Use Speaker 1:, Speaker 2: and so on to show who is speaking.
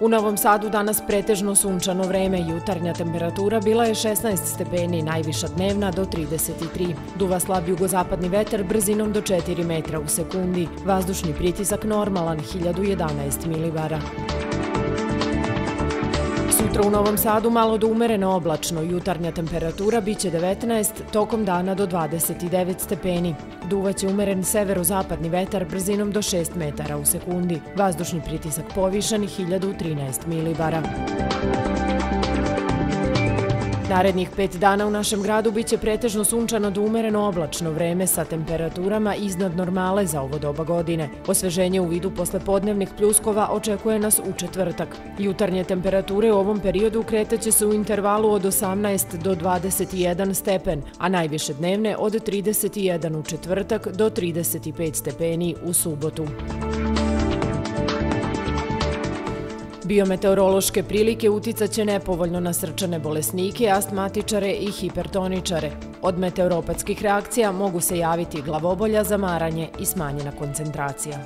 Speaker 1: U Novom Sadu danas pretežno sunčano vreme, jutarnja temperatura bila je 16 stepeni, najviša dnevna do 33. Duva slab jugozapadni veter brzinom do 4 metra u sekundi, vazdušni pritisak normalan 1011 milibara. Sutra u Novom Sadu malo do umereno oblačno, jutarnja temperatura biće 19, tokom dana do 29 stepeni. Duvaće umeren severozapadni vetar brzinom do 6 metara u sekundi. Vazdušni pritisak povišan 1013 milibara. Narednih pet dana u našem gradu biće pretežno sunčano do umereno oblačno vreme sa temperaturama iznad normale za ovo doba godine. Osveženje u vidu poslepodnevnih pljuskova očekuje nas u četvrtak. Jutarnje temperature u ovom periodu kretaće se u intervalu od 18 do 21 stepen, a najviše dnevne od 31 u četvrtak do 35 stepeni u subotu. Biometeorološke prilike uticaće nepovoljno na srčane bolesnike, astmatičare i hipertoničare. Od meteoropatskih reakcija mogu se javiti glavobolja, zamaranje i smanjena koncentracija.